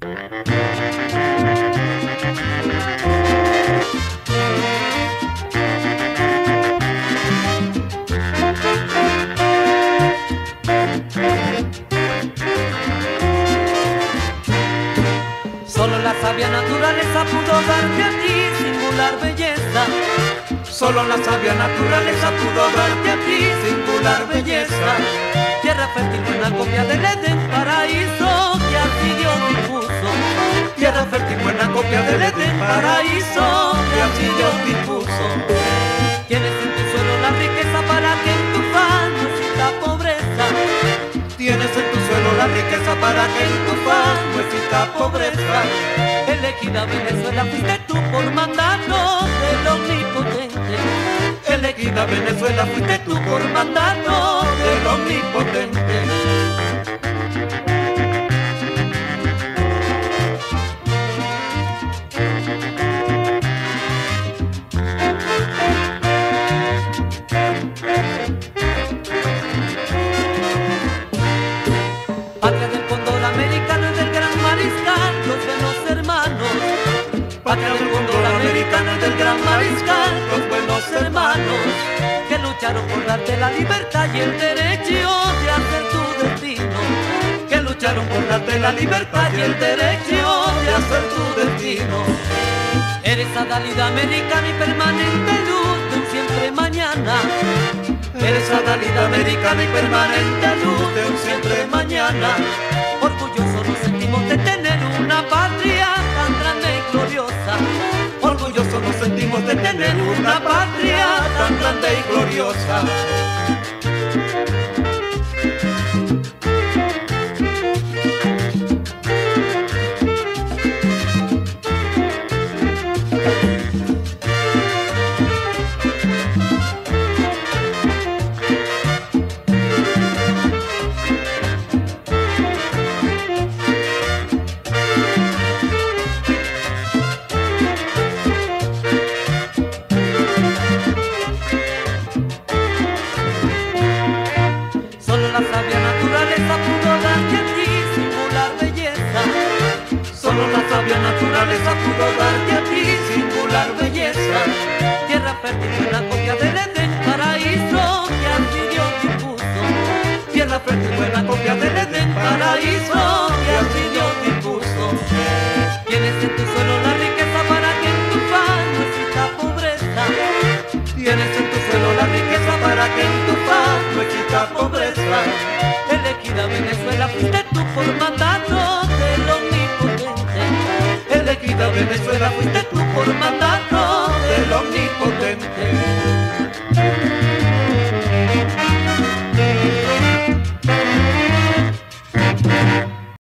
Solo la sabia naturaleza pudo darte a ti singular belleza. Solo la sabia naturaleza pudo darte a ti singular belleza. Tierra fértil, buena copia del Edén, paraíso que así Dios dispuso. Tienes en tu suelo la riqueza para que en tu faz no exista pobreza. Tienes en tu suelo la riqueza para que en tu faz no exista pobreza. Elegida Venezuela fuiste tú por mandato del omnipotente. Elegida Venezuela fuiste tú por mandato del omnipotente. Del cóndor americano y del gran mariscal, los buenos hermanos. que lucharon por darte la libertad y el derecho de hacer tu destino. Que lucharon por darte la libertad y el derecho de hacer tu destino. Eres adalida americana y permanente luz de un siempre mañana. Eres adalida americana y permanente luz de un siempre mañana. Y gloriosa. naturaleza pudo darte a ti singular belleza, tierra fértil, una copia del Edén, paraíso que al Dios impuso, tierra fértil, una copia del Edén, paraíso que al Dios impuso, tienes en tu suelo la riqueza para que en tu pan no exista pobreza, tienes en tu suelo la riqueza para que en tu pan no exista pobreza.